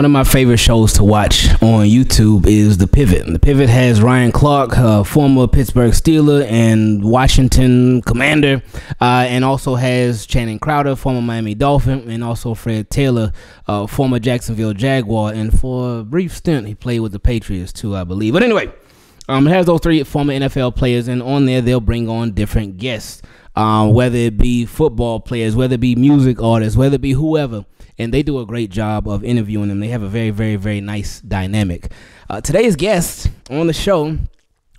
One of my favorite shows to watch on YouTube is The Pivot. The Pivot has Ryan Clark, uh, former Pittsburgh Steeler and Washington Commander, uh, and also has Channing Crowder, former Miami Dolphin, and also Fred Taylor, uh, former Jacksonville Jaguar. And for a brief stint, he played with the Patriots too, I believe. But anyway, um, it has those three former NFL players, and on there they'll bring on different guests, um, whether it be football players, whether it be music artists, whether it be whoever and they do a great job of interviewing them. They have a very, very, very nice dynamic. Uh, today's guest on the show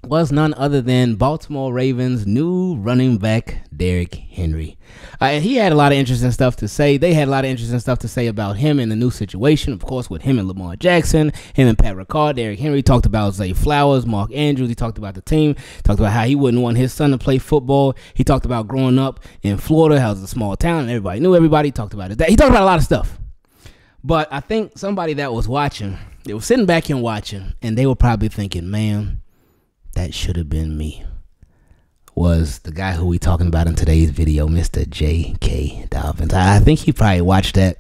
was none other than Baltimore Ravens' new running back, Derrick Henry. Uh, he had a lot of interesting stuff to say. They had a lot of interesting stuff to say about him and the new situation, of course, with him and Lamar Jackson, him and Pat Ricard. Derrick Henry talked about Zay Flowers, Mark Andrews. He talked about the team, talked about how he wouldn't want his son to play football. He talked about growing up in Florida, how it's a small town, and everybody knew everybody. He talked about it. He talked about a lot of stuff. But I think somebody that was watching, they were sitting back and watching, and they were probably thinking, man, that should have been me. Was the guy who we talking about in today's video, Mr. J.K. Dobbins. I think he probably watched that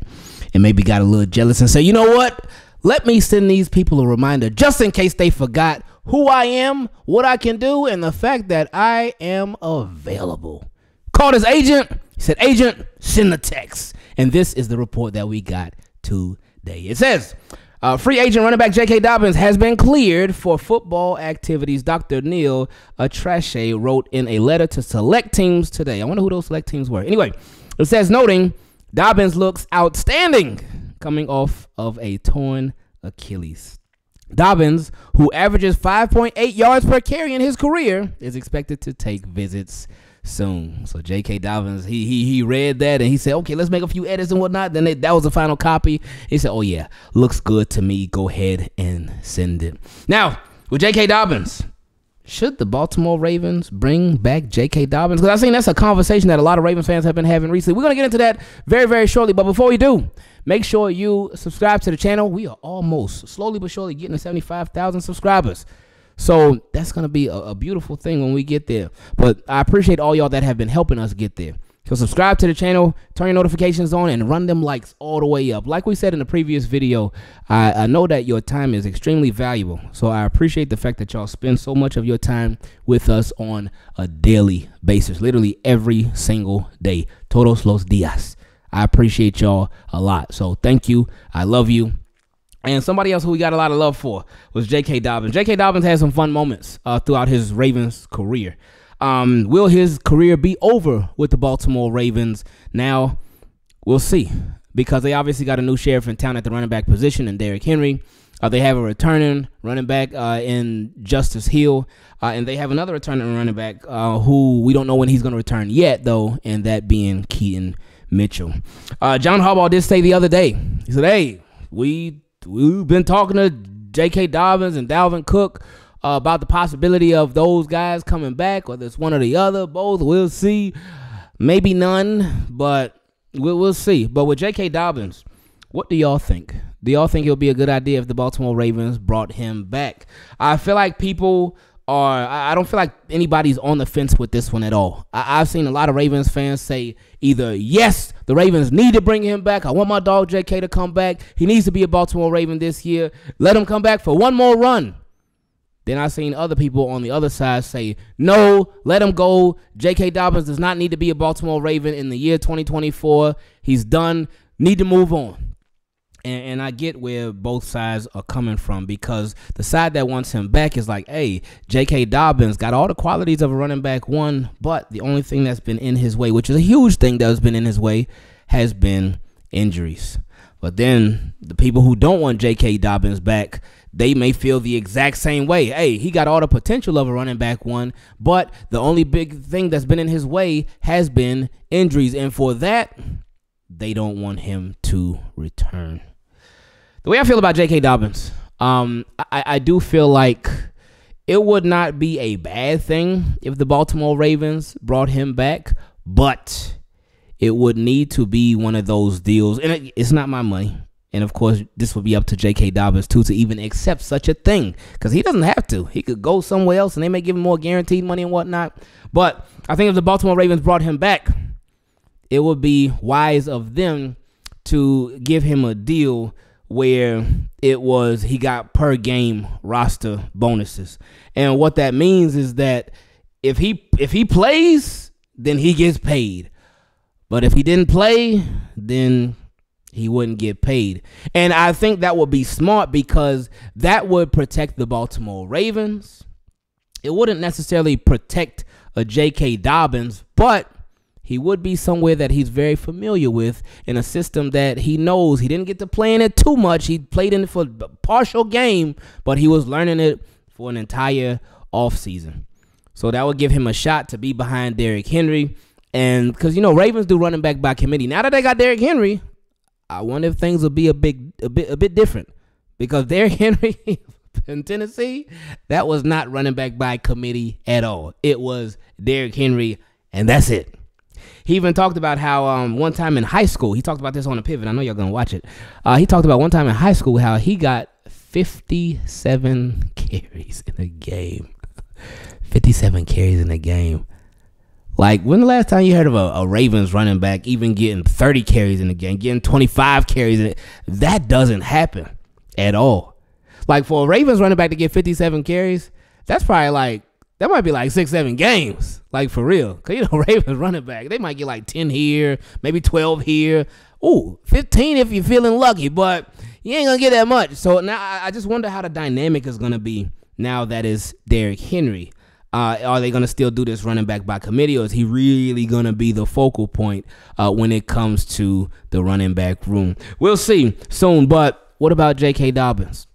and maybe got a little jealous and said, you know what? Let me send these people a reminder just in case they forgot who I am, what I can do, and the fact that I am available. Called his agent. He said, Agent, send the text. And this is the report that we got today. It says, uh, free agent running back J.K. Dobbins has been cleared for football activities. Dr. Neal ElAttrache wrote in a letter to select teams today. I wonder who those select teams were. Anyway, it says, noting Dobbins looks outstanding coming off of a torn Achilles. Dobbins, who averages 5.8 yards per carry in his career, is expected to take visits soon. So J.K. Dobbins, he he he read that and he said, okay, let's make a few edits and whatnot. Then they, that was the final copy. He said, oh yeah, looks good to me. Go ahead and send it. Now with J.K. Dobbins. Should the Baltimore Ravens bring back J.K. Dobbins? Because I think that's a conversation that a lot of Ravens fans have been having recently. We're going to get into that very, very shortly. But before we do, make sure you subscribe to the channel. We are almost, slowly but surely, getting to 75,000 subscribers. So that's gonna be a, a, beautiful thing when we get there. But I appreciate all y'all that have been helping us get there. So subscribe to the channel, turn your notifications on, and run them likes all the way up. Like we said in the previous video, I, I know that your time is extremely valuable. So I appreciate the fact that y'all spend so much of your time with us on a daily basis, literally every single day. Todos los días. I appreciate y'all a lot. So thank you. I love you. And somebody else who we got a lot of love for was J.K. Dobbins. J.K. Dobbins had some fun moments uh, throughout his Ravens career. Um, will his career be over with the Baltimore Ravens? Now, we'll see because they obviously got a new sheriff in town at the running back position in Derrick Henry. Uh, they have a returning running back uh, in Justice Hill, uh, and they have another returning running back uh, who we don't know when he's going to return yet, though, and that being Keaton Mitchell. Uh, John Harbaugh did say the other day, he said, "Hey, we we've been talking to J.K. Dobbins and Dalvin Cook uh, about the possibility of those guys coming back, whether it's one or the other, both. We'll see. Maybe none, but we'll, we'll see. But with J.K. Dobbins, what do y'all think? Do y'all think it'll be a good idea if the Baltimore Ravens brought him back? I feel like people are I don't feel like anybody's on the fence with this one at all. I, have seen a lot of Ravens fans say either yes, the Ravens need to bring him back. I want my dog JK to come back. He needs to be a Baltimore Raven this year. Let him come back for one more run. Then I've seen other people on the other side say, no, let him go. J.K. Dobbins does not need to be a Baltimore Raven in the year 2024. He's done. Need to move on. And, and, I get where both sides are coming from because the side that wants him back is like, hey, J.K. Dobbins got all the qualities of a running back one, but the only thing that's been in his way, which is a huge thing that has been in his way, has been injuries. But then the people who don't want J.K. Dobbins back, they may feel the exact same way. Hey, he got all the potential of a running back one, but the only big thing that's been in his way has been injuries. And for that, they don't want him to return the way I feel about J.K. Dobbins, um, I, I do feel like it would not be a bad thing if the Baltimore Ravens brought him back, but it would need to be one of those deals. And it, it's not my money. And of course, this would be up to J.K. Dobbins too to even accept such a thing because he doesn't have to. He could go somewhere else and they may give him more guaranteed money and whatnot. But I think if the Baltimore Ravens brought him back, it would be wise of them to give him a deal where it was he got per game roster bonuses. And what that means is that if he if he plays, then he gets paid. But if he didn't play, then he wouldn't get paid. And I think that would be smart because that would protect the Baltimore Ravens. It wouldn't necessarily protect uh, a J.K. Dobbins, but he would be somewhere that he's very familiar with in a system that he knows he didn't get to play in it too much. He played in it for a partial game, but he was learning it for an entire offseason. So that would give him a shot to be behind Derrick Henry. And because you know Ravens do running back by committee. Now that they got Derrick Henry, I wonder if things will be a big a bit a bit different because Derrick Henry in Tennessee that was not running back by committee at all. It was Derrick Henry, and that's it. He even talked about how um, one time in high school he talked about this on the pivot. I know you're gonna watch it. Uh, he talked about one time in high school how he got 57 carries in a game. 57 carries in a game. Like, when the last time you heard of a, a, Ravens running back even getting 30 carries in a game, getting 25 carries in it? That doesn't happen at all. Like, for a Ravens running back to get 57 carries, that's probably like, that might be like six, seven games. Like, for real. Because, you know, Ravens running back, they might get like 10 here, maybe 12 here. Ooh, 15 if you're feeling lucky, but you ain't to get that much. So now I, just wonder how the dynamic is to be now that is Derrick Henry. Uh, are they going to still do this running back by committee, or is he really going to be the focal point uh, when it comes to the running back room? We'll see soon. But what about J.K. Dobbins?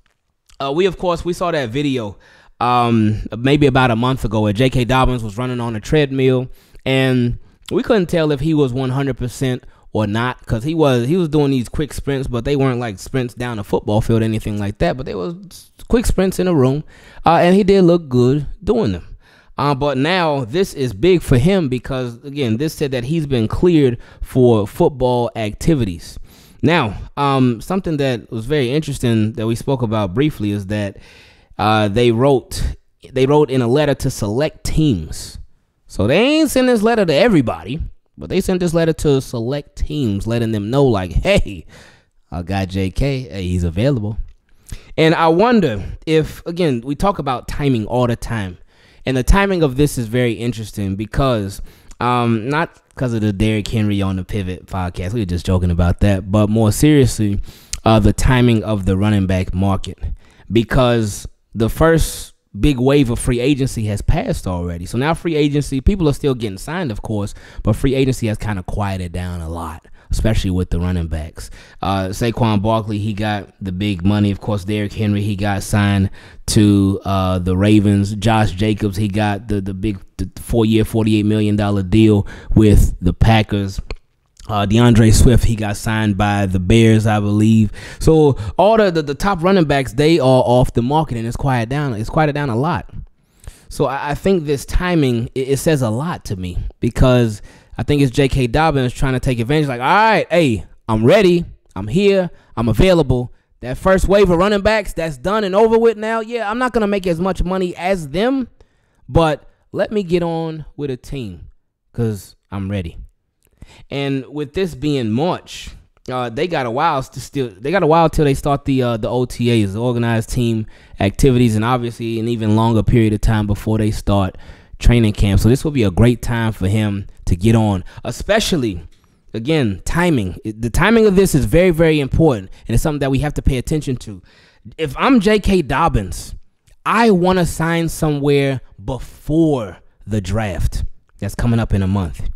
Uh, we of course we saw that video um, maybe about a month ago where J.K. Dobbins was running on a treadmill, and we couldn't tell if he was 100 percent or not because he was he was doing these quick sprints, but they weren't like sprints down the football field, anything like that. But they was quick sprints in a room, uh, and he did look good doing them. Uh, but now this is big for him because again, this said that he's been cleared for football activities. Now, um, something that was very interesting that we spoke about briefly is that uh, they wrote they wrote in a letter to select teams. So they ain't send this letter to everybody, but they sent this letter to select teams, letting them know like, hey, I got J.K. Hey, he's available. And I wonder if again we talk about timing all the time. And the timing of this is very interesting because um, not because of the Derrick Henry on the Pivot podcast. We were just joking about that, but more seriously, uh, the timing of the running back market because the first big wave of free agency has passed already. So now free agency, people are still getting signed, of course, but free agency has kind of quieted down a lot especially with the running backs. Uh, Saquon Barkley, he got the big money. Of course, Derrick Henry, he got signed to uh, the Ravens. Josh Jacobs, he got the the big four year, forty eight million dollar deal with the Packers. Uh, D'Andre Swift, he got signed by the Bears, I believe. So all the, the, the top running backs, they are off the market, and it's quiet down. It's quieted down a lot. So I, I think this timing it, it says a lot to me because I think it's J.K. Dobbins trying to take advantage. Like, all right, hey, I'm ready. I'm here. I'm available. That first wave of running backs, that's done and over with now. Yeah, I'm not going to make as much money as them, but let me get on with a team because I'm ready. And with this being March, uh, they got a while to still. They got a while till they start the uh, the OTAs, the organized team activities, and obviously an even longer period of time before they start training camp. So this will be a great time for him to get on, especially again timing. The timing of this is very very important, and it's something that we have to pay attention to. If I'm J.K. Dobbins, I want to sign somewhere before the draft that's coming up in a month,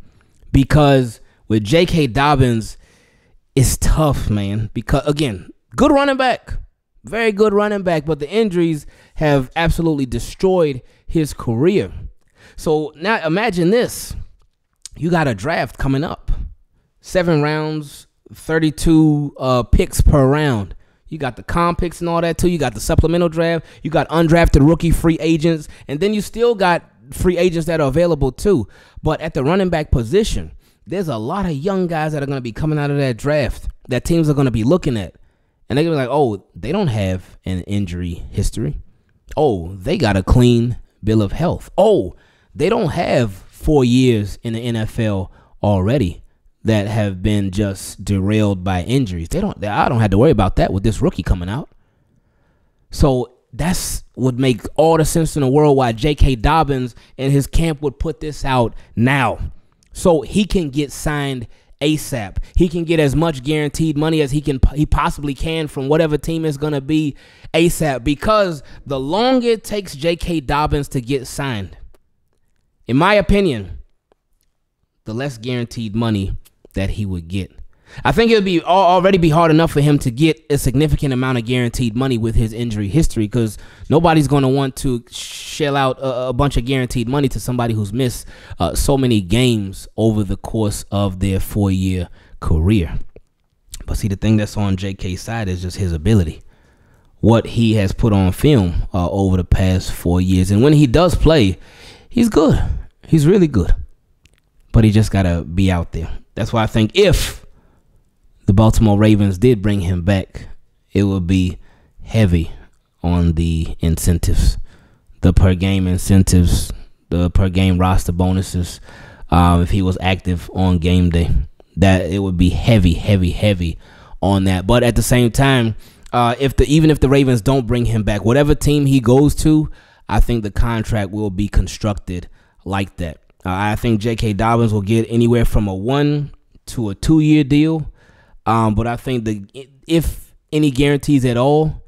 because with J.K. Dobbins, it's tough, man. Because again, good running back. Very good running back, but the injuries have absolutely destroyed his career. So now imagine this. You got a draft coming up. Seven rounds, 32 uh, picks per round. You got the comp picks and all that too. You got the supplemental draft. You got undrafted rookie free agents. And then you still got free agents that are available too. But at the running back position, there's a lot of young guys that are going to be coming out of that draft that teams are going to be looking at. And they're going to be like, oh, they don't have an injury history. Oh, they got a clean bill of health. Oh, they don't have four years in the NFL already. that have been just derailed by injuries. They don't. I don't have to worry about that with this rookie coming out. So that's would make all the sense in the world why J.K. Dobbins and his camp would put this out now, so he can get signed ASAP. He can get as much guaranteed money as he can he possibly can from whatever team is going to be ASAP because the longer it takes J.K. Dobbins to get signed, in my opinion, the less guaranteed money that he would get. I think it would be already be hard enough for him to get a significant amount of guaranteed money with his injury history because nobody's going to want to shell out a, a, bunch of guaranteed money to somebody who's missed uh, so many games over the course of their four year career. But see, the thing that's on JK's side is just his ability, what he has put on film uh, over the past four years. And when he does play, he's good. He's really good. But he just got to be out there. That's why I think if the Baltimore Ravens did bring him back, it would be heavy on the incentives, the per game incentives, the per game roster bonuses. Um, if he was active on game day, that it would be heavy, heavy, heavy on that. But at the same time, uh, if the even if the Ravens don't bring him back, whatever team he goes to, I think the contract will be constructed like that. Uh, I think J.K. Dobbins will get anywhere from a one to a two year deal. Um, but I think the if any guarantees at all,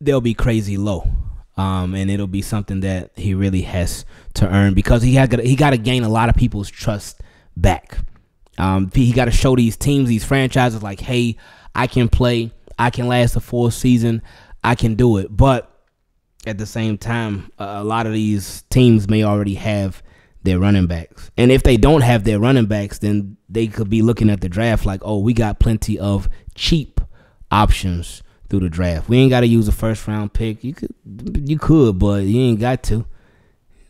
they'll be crazy low. Um, and it'll be something that he really has to earn because he had he got to gain a lot of people's trust back. Um, he got to show these teams, these franchises, like, hey, I can play, I can last a full season, I can do it. But at the same time, a lot of these teams may already have their running backs. And if they don't have their running backs, then they could be looking at the draft like, oh, we got plenty of cheap options through the draft. We ain't got to use a first round pick. You could, you could, but you ain't got to.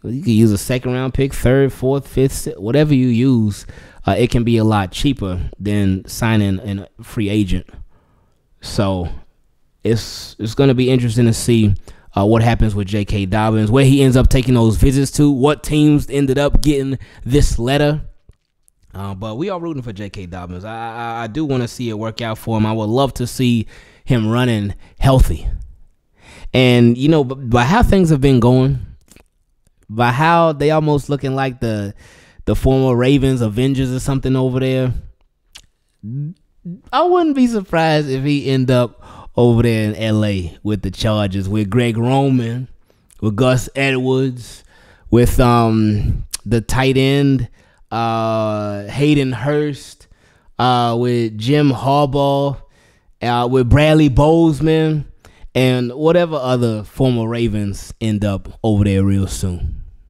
You could use a second round pick, third, fourth, fifth, whatever you use. Uh, it can be a lot cheaper than signing a free agent. So it's it's going to be interesting to see uh, what happens with J.K. Dobbins, where he ends up taking those visits to, what teams ended up getting this letter. Uh, but we are rooting for J.K. Dobbins. I, I, I do want to see it work out for him. I would love to see him running healthy. And, you know, by how things have been going, by how they almost looking like the the former Ravens Avengers or something over there, I wouldn't be surprised if he end up over there in LA with the Chargers with Greg Roman, with Gus Edwards, with um the tight end uh Hayden Hurst, uh with Jim Harbaugh, uh with Bradley Bozeman, and whatever other former Ravens end up over there real soon.